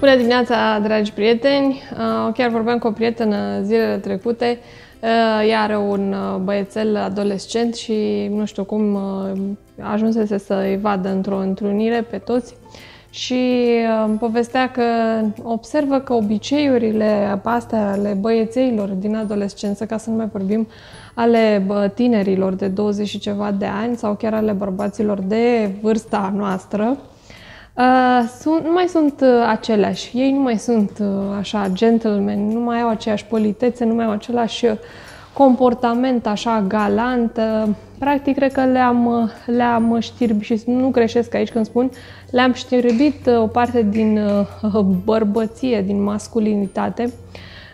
Bună dimineața, dragi prieteni! Chiar vorbeam cu o prietenă zilele trecute. Ea are un băiețel adolescent și nu știu cum ajunsese să-i vadă într-o întrunire pe toți și îmi povestea că observă că obiceiurile astea ale băiețeilor din adolescență, ca să nu mai vorbim ale tinerilor de 20 și ceva de ani sau chiar ale bărbaților de vârsta noastră, Uh, sunt, nu mai sunt uh, aceleași. Ei nu mai sunt uh, așa gentlemen, nu mai au aceeași politețe, nu mai au același uh, comportament așa galant. Uh, practic, cred că le-am, uh, le-am știrbit și nu greșesc aici când spun, le-am știrbit uh, o parte din uh, bărbăție, din masculinitate,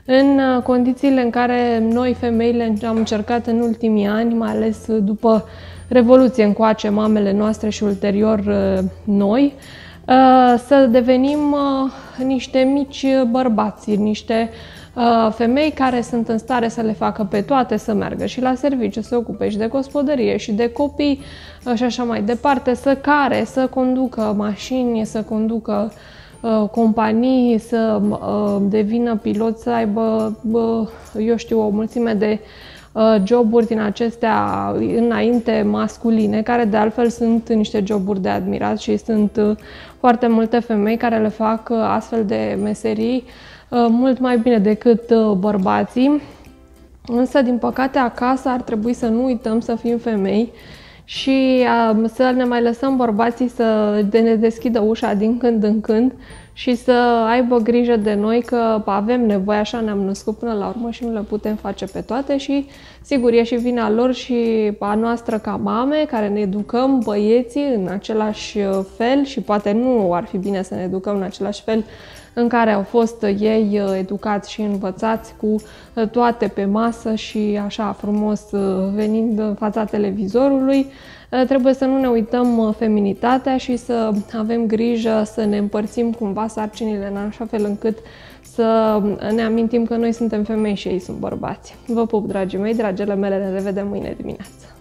în uh, condițiile în care noi, femeile, am încercat în ultimii ani, mai ales după Revoluție încoace, mamele noastre și ulterior uh, noi, Uh, să devenim uh, niște mici bărbați, niște uh, femei care sunt în stare să le facă pe toate să meargă și la serviciu, să se ocupe și de gospodărie și de copii și așa mai departe, să care, să conducă mașini, să conducă companii, să devină pilot, să aibă, eu știu, o mulțime de Uh, joburi din acestea înainte masculine, care de altfel sunt niște joburi de admirat și sunt uh, foarte multe femei care le fac uh, astfel de meserii mult mai bine decât bărbații. Însă, din păcate, acasă ar trebui să nu uităm să fim femei și să ne mai lăsăm bărbații să ne deschidă ușa din când în când și să aibă grijă de noi că avem nevoie, așa ne-am născut până la urmă și nu le putem face pe toate și sigur e și vina lor și a noastră ca mame care ne educăm băieții în același fel și poate nu ar fi bine să ne educăm în același fel în care au fost ei educați și învățați cu toate pe masă și așa frumos venind în fața televizorului. Trebuie să nu ne uităm feminitatea și să avem grijă să ne împărțim cumva sarcinile în așa fel încât să ne amintim că noi suntem femei și ei sunt bărbați. Vă pup, dragii mei, dragele mele, ne revedem mâine dimineață!